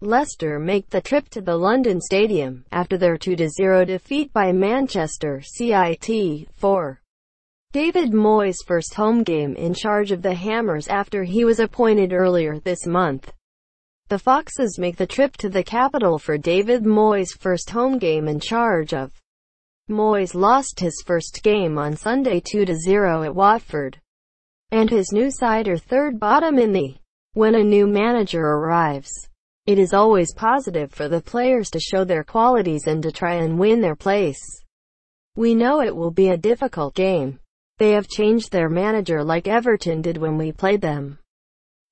Leicester make the trip to the London Stadium, after their 2-0 defeat by Manchester City. 4. David Moyes' first home game in charge of the Hammers after he was appointed earlier this month. The Foxes make the trip to the capital for David Moyes' first home game in charge of. Moyes lost his first game on Sunday 2-0 at Watford, and his new side are third bottom in the. When a new manager arrives, it is always positive for the players to show their qualities and to try and win their place. We know it will be a difficult game. They have changed their manager like Everton did when we played them.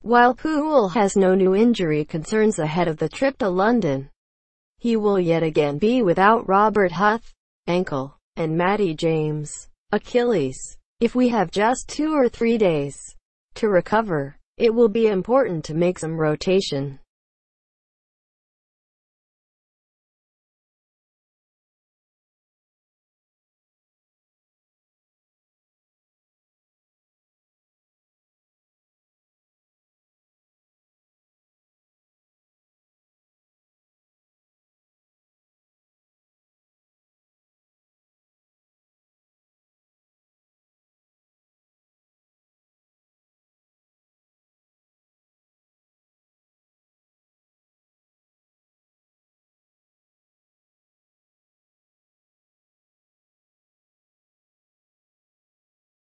While Puel has no new injury concerns ahead of the trip to London, he will yet again be without Robert Huth, ankle, and Matty James, Achilles. If we have just two or three days to recover, it will be important to make some rotation.